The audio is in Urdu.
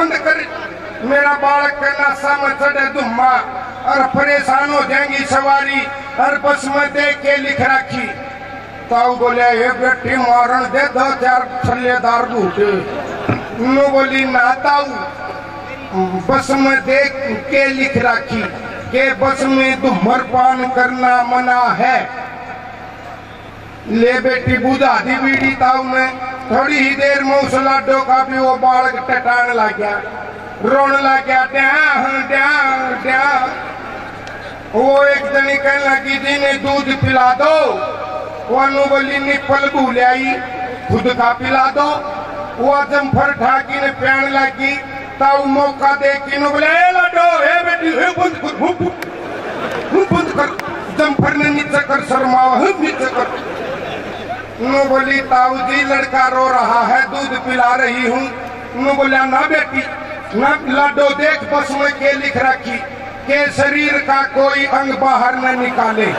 بند کر میرا بالک کہنا سامت چڑھے دھما اور پریشان ہو جائیں گی سواری اور بس میں دیکھ کے لکھ رکھی تاؤں بولے یہ بیٹی مارن دے دو چار چھلے دار بھوٹ نو بولی نہ تاؤں بس میں دیکھ کے لکھ رکھی کہ بس میں دھمر پان کرنا منع ہے لے بیٹی بودا دی بیڑی تاؤں نے تھوڑی ہی دیر میں اس کا بھی وہ بالک ٹٹان لگیا رون لگیا ڈیاں ڈیاں ڈیاں وہ ایک دنی کہنے لگی جی نے دودھ پلا دو وانو بلی نپل بھولے آئی خود کا پلا دو وہ جمفر ڈھاکی نے پیان لگی تاؤں موقع دے کی اے لاڈو اے بیٹی اے بند کر ہوں بند کر جمفر نے نیچے کر سرماؤ ہوں نیچے انہوں بولی تاؤ جی لڑکا رو رہا ہے، دودھ پلا رہی ہوں۔ انہوں بولا نہ بیٹی، نہ لڈو دیکھ، بس میں کے لکھ رکھی کہ شریر کا کوئی انگ باہر نہ نکالے۔